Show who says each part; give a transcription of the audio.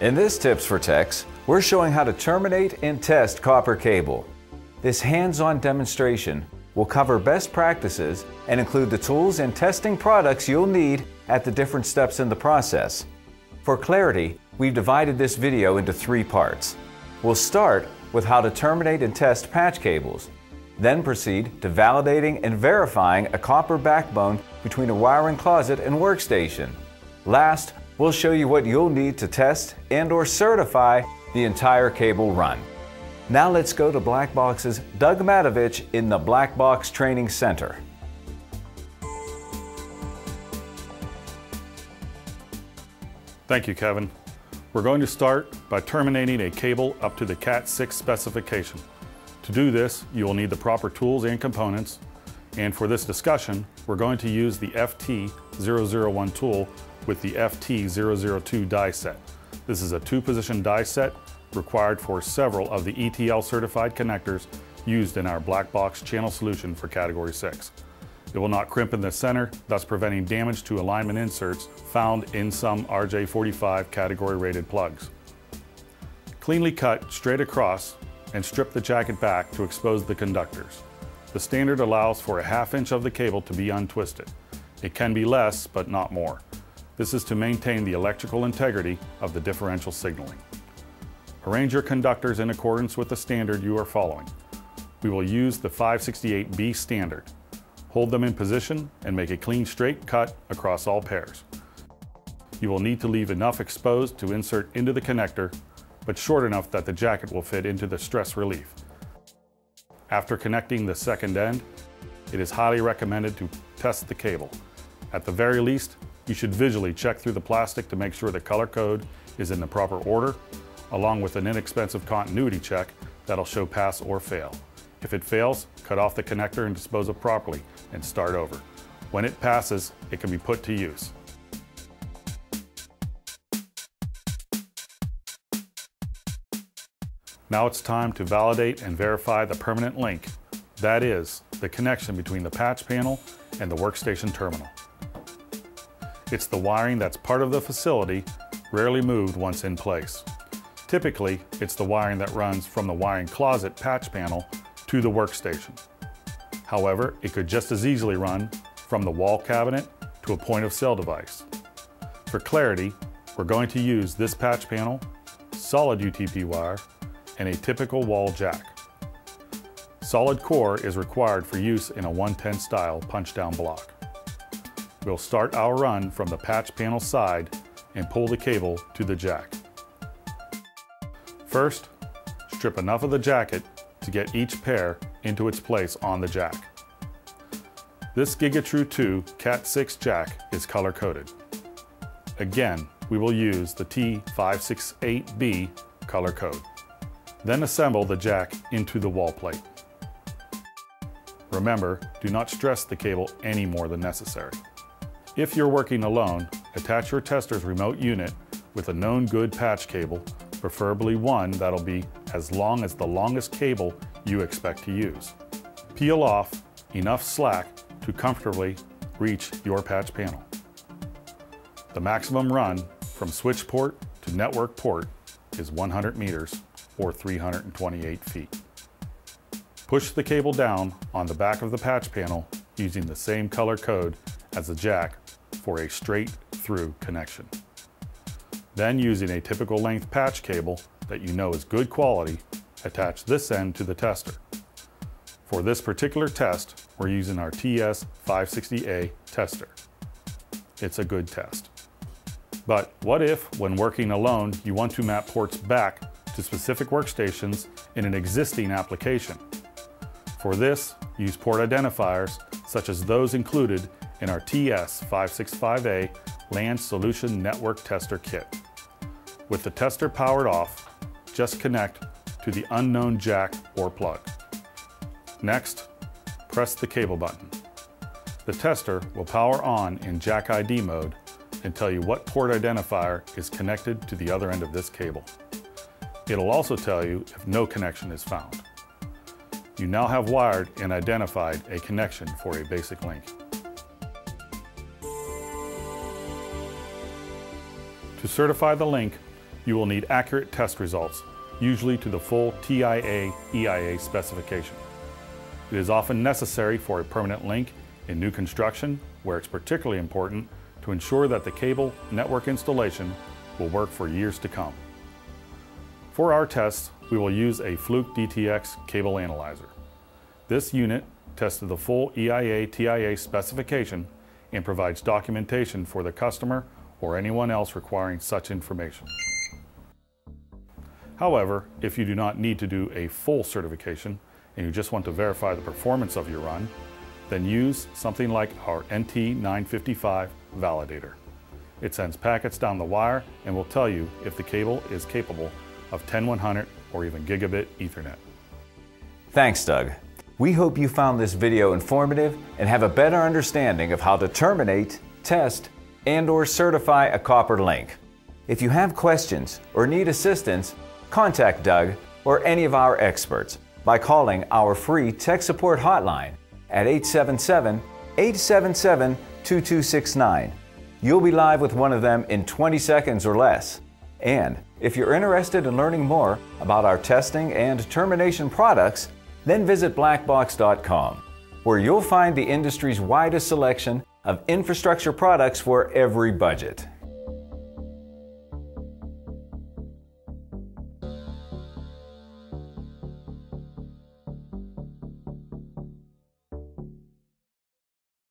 Speaker 1: In this Tips for Techs, we're showing how to terminate and test copper cable. This hands-on demonstration will cover best practices and include the tools and testing products you'll need at the different steps in the process. For clarity, we've divided this video into three parts. We'll start with how to terminate and test patch cables, then proceed to validating and verifying a copper backbone between a wiring closet and workstation. Last, we'll show you what you'll need to test and or certify the entire cable run. Now let's go to Black Box's Doug Matovich in the Black Box Training Center.
Speaker 2: Thank you, Kevin. We're going to start by terminating a cable up to the Cat6 specification. To do this, you will need the proper tools and components, and for this discussion, we're going to use the FT001 tool with the FT002 die set. This is a two-position die set required for several of the ETL certified connectors used in our black box channel solution for Category 6. It will not crimp in the center, thus preventing damage to alignment inserts found in some RJ45 category rated plugs. Cleanly cut straight across and strip the jacket back to expose the conductors. The standard allows for a half inch of the cable to be untwisted. It can be less, but not more. This is to maintain the electrical integrity of the differential signaling. Arrange your conductors in accordance with the standard you are following. We will use the 568B standard. Hold them in position and make a clean straight cut across all pairs. You will need to leave enough exposed to insert into the connector, but short enough that the jacket will fit into the stress relief. After connecting the second end, it is highly recommended to test the cable. At the very least, you should visually check through the plastic to make sure the color code is in the proper order, along with an inexpensive continuity check that'll show pass or fail. If it fails, cut off the connector and dispose of properly and start over. When it passes, it can be put to use. Now it's time to validate and verify the permanent link. That is, the connection between the patch panel and the workstation terminal. It's the wiring that's part of the facility, rarely moved once in place. Typically, it's the wiring that runs from the wiring closet patch panel to the workstation. However, it could just as easily run from the wall cabinet to a point of sale device. For clarity, we're going to use this patch panel, solid UTP wire, and a typical wall jack. Solid core is required for use in a 110 style punch down block. We'll start our run from the patch panel side and pull the cable to the jack. First, strip enough of the jacket to get each pair into its place on the jack. This GigaTrue 2 Cat6 jack is color coded. Again, we will use the T568B color code. Then assemble the jack into the wall plate. Remember, do not stress the cable any more than necessary. If you're working alone, attach your tester's remote unit with a known good patch cable preferably one that'll be as long as the longest cable you expect to use. Peel off enough slack to comfortably reach your patch panel. The maximum run from switch port to network port is 100 meters or 328 feet. Push the cable down on the back of the patch panel using the same color code as the jack for a straight through connection. Then using a typical length patch cable that you know is good quality, attach this end to the tester. For this particular test, we're using our TS560A tester. It's a good test. But what if, when working alone, you want to map ports back to specific workstations in an existing application? For this, use port identifiers such as those included in our TS565A LAN Solution Network Tester Kit. With the tester powered off, just connect to the unknown jack or plug. Next, press the cable button. The tester will power on in jack ID mode and tell you what port identifier is connected to the other end of this cable. It'll also tell you if no connection is found. You now have wired and identified a connection for a basic link. Certify the link, You will need accurate test results, usually to the full TIA EIA specification. It is often necessary for a permanent link in new construction, where it's particularly important to ensure that the cable network installation will work for years to come. For our tests, we will use a Fluke DTX cable analyzer. This unit tested the full EIA TIA specification and provides documentation for the customer or anyone else requiring such information. However, if you do not need to do a full certification and you just want to verify the performance of your run, then use something like our NT955 validator. It sends packets down the wire and will tell you if the cable is capable of 10100 or even gigabit Ethernet.
Speaker 1: Thanks, Doug. We hope you found this video informative and have a better understanding of how to terminate, test, and or certify a copper link. If you have questions or need assistance, contact Doug or any of our experts by calling our free tech support hotline at 877 877 2269. You'll be live with one of them in 20 seconds or less. And if you're interested in learning more about our testing and termination products, then visit blackbox.com, where you'll find the industry's widest selection of infrastructure products for every budget.